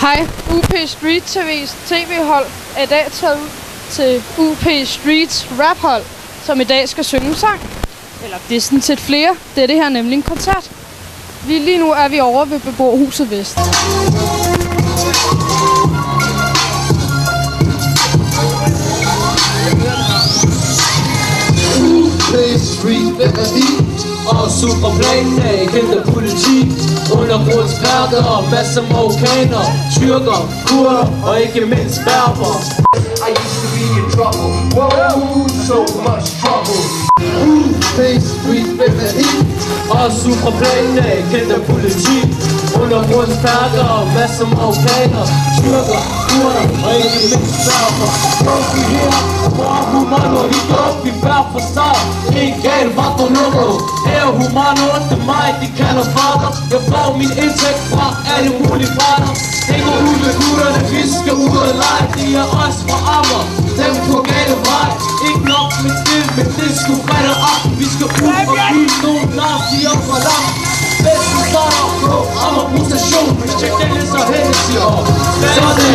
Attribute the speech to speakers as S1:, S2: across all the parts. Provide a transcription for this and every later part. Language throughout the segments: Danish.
S1: Hej, UP Street TV's tv-hold er i dag taget ud til UP Streets raphold, som i dag skal synge en sang. Eller det er sådan set flere. Det er det her nemlig en koncert. Lige, lige nu er vi over ved beboerhuset Vest.
S2: UP Street Batteri Og superplanen af kendte politi Undergrundsperker og masser af marokkaner Tyrker, kurder og ikke mindst berber
S3: I used to be in trouble. Whoa, so much trouble.
S2: Play Street Batteri Og superplanen af kendte politi. Undergrundsperker og masser af marokkaner Tyrker, kurder og ikke mindst berber Folk vi her, hvor humano i går Vi hver for sig, en gal var der nummer Her er humano, det er mig, de kalder fader Jeg får min indtægt fra alle mulige parter Hænger ud med gutterne, vi skal ud og lege. De er Amagerbro Hvis Check den så hen, siger op Sådan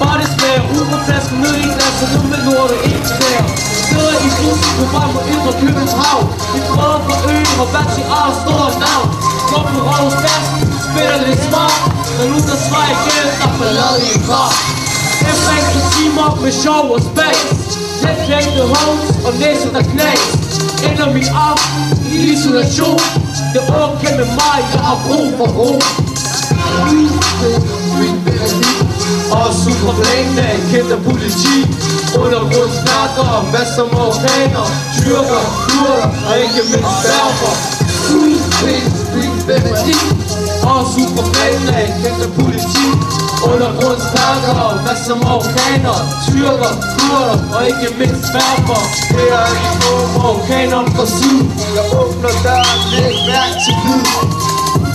S2: Bare det smager ud på flasken ned i glasset Nu med lortet ikke knæer Sidder i bussen på vej mod Indre København. Vi prøver på øen og hvad til eget store navn. Kom på Rådhus Fast, spiller lidt smart. Når nu der svarer igen, der ballade i en bar. Efter en par op med sjov og spas. Let klægte hoes og næse der knæs. Ender min aften i isolation. Det okay med mig, jeg har brug for ro. Og superplanen af kendte politi. Undergrundsnakker og masser af marokkaner Tyrker, kurder og ikke mindst berber Og superplanen af kendte politi. Undergrundsnakker og masser af marokkaner Tyrker, kurder og ikke mindst berber Det er de små marokkaner fra syd
S3: Jeg åbner døren, læg mærke til lyd.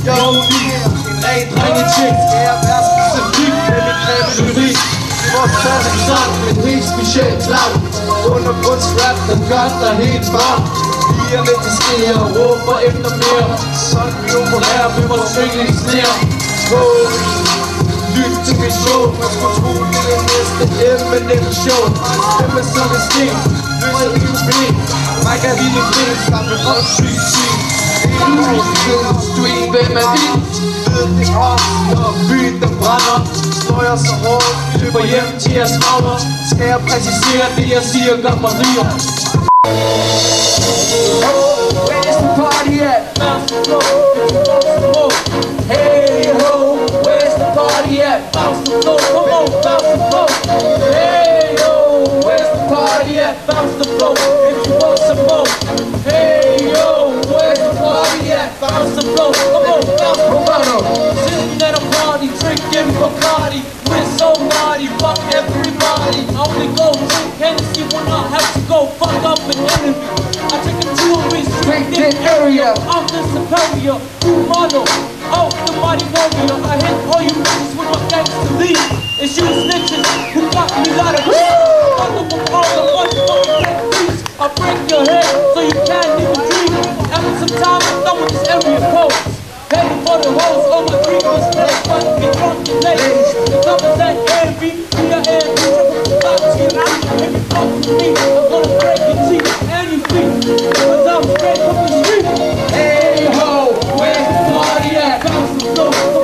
S3: Jeg er unik, af en ren
S2: Drengetjek.
S3: Skal jeg være specifik med mit kræveri? Vores tand er
S2: Sang med helt specielt klang
S3: undergrundsrap,
S2: Der gør dig helt varm
S3: Piger med de
S2: og råber efter mere
S3: Sådan vi
S2: opererer med vores yndlingsnær
S3: Wow. Næste Eminem show
S2: Hvem er så en sten? Løser din ben
S3: Mig kan lide det, sammen og syg syg
S2: Street, hvem er vi?
S3: Ved det os, når byen der brænder Står jeg så hårdt, løber
S2: hjem til jeres magler
S3: Skal jeg præcisere
S2: Det jeg siger gør mig riger
S3: Where's the party at?
S2: Bounce the
S3: Hey ho, where's the party at?
S2: Bounce the the superior, humano Oh, the mighty warrior I hit all you. Bitches with my gangster lead It's you snitches who got me lot of up with all the motherfucking black beats I break your head so you can't even dream. After some time I'm done with this area code Heading for the hoes, all my dreamers play Fun, get drunk and ladies The numbers that envy, we are envy Triple fuck to you, if you fuck with me Bounce the floor,